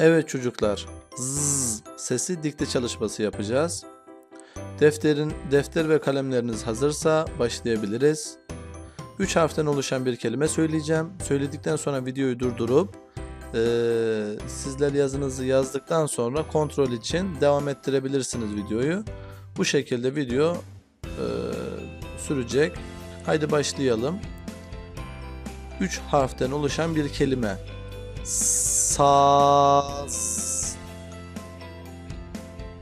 Evet çocuklar. Zzz sesi dikte çalışması yapacağız. Defterin defter ve kalemleriniz hazırsa başlayabiliriz. 3 harften oluşan bir kelime söyleyeceğim. Söyledikten sonra videoyu durdurup eee, sizler yazınızı yazdıktan sonra kontrol için devam ettirebilirsiniz videoyu. Bu şekilde video eee, sürecek. Haydi başlayalım. 3 harften oluşan bir kelime. Saz.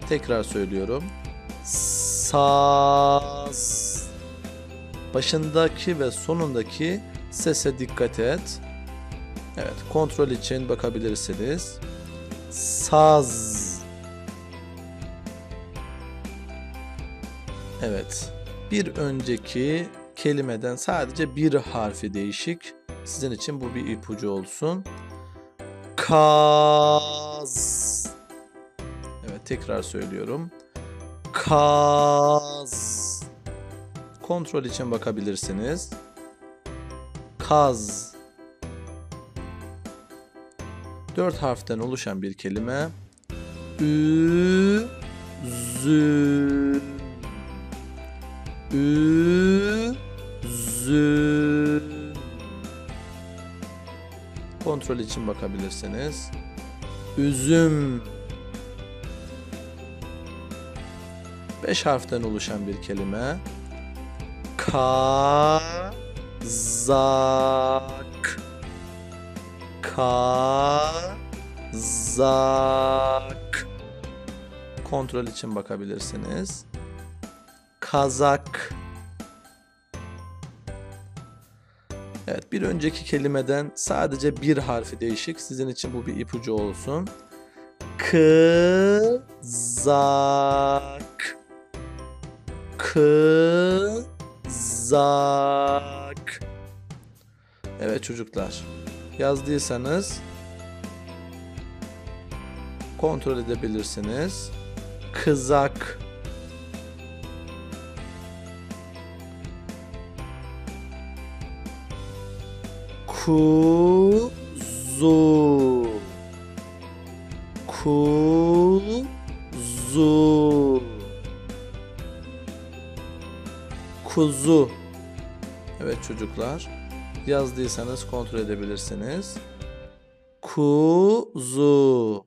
Tekrar söylüyorum. Saz. Başındaki ve sonundaki sese dikkat et. Evet, kontrol için bakabilirsiniz. Saz. Evet. Bir önceki kelimeden sadece bir harfi değişik. Sizin için bu bir ipucu olsun. Kaz. Evet tekrar söylüyorum. Kaz. Kontrol için bakabilirsiniz. Kaz. Dört harften oluşan bir kelime. Ü zü Kontrol için bakabilirsiniz. Üzüm. Beş harften oluşan bir kelime. Kazak. Kazak. Kontrol için bakabilirsiniz. Kazak. Evet bir önceki kelimeden sadece bir harfi değişik. Sizin için bu bir ipucu olsun. Kızak. Kızak. Evet çocuklar. Yazdıysanız kontrol edebilirsiniz. Kızak. Kuzu. Kuzu. Kuzu. Evet çocuklar. Yazdıysanız kontrol edebilirsiniz. Kuzu.